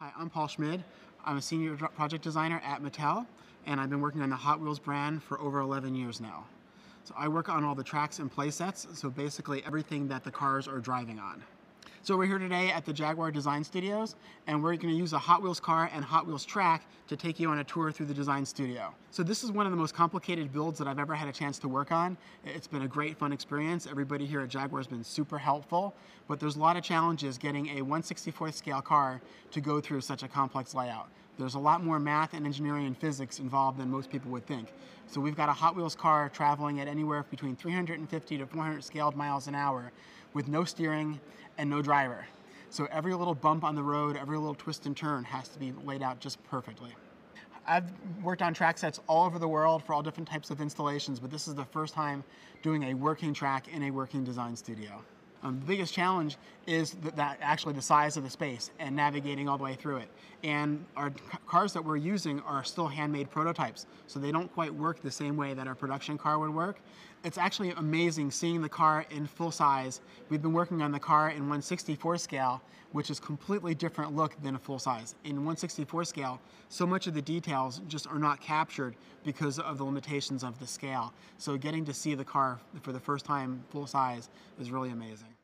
Hi, I'm Paul Schmid. I'm a senior project designer at Mattel, and I've been working on the Hot Wheels brand for over 11 years now. So I work on all the tracks and play sets, so basically everything that the cars are driving on. So we're here today at the Jaguar Design Studios, and we're going to use a Hot Wheels car and Hot Wheels track to take you on a tour through the design studio. So this is one of the most complicated builds that I've ever had a chance to work on. It's been a great fun experience. Everybody here at Jaguar has been super helpful, but there's a lot of challenges getting a 164th scale car to go through such a complex layout. There's a lot more math and engineering and physics involved than most people would think. So we've got a Hot Wheels car traveling at anywhere between 350 to 400 scaled miles an hour with no steering and no driver. So every little bump on the road, every little twist and turn has to be laid out just perfectly. I've worked on track sets all over the world for all different types of installations, but this is the first time doing a working track in a working design studio. Um, the biggest challenge is that, that, actually the size of the space and navigating all the way through it. And our cars that we're using are still handmade prototypes, so they don't quite work the same way that our production car would work. It's actually amazing seeing the car in full size. We've been working on the car in 164 scale, which is completely different look than a full size. In 164 scale, so much of the details just are not captured because of the limitations of the scale. So getting to see the car for the first time full size is really amazing.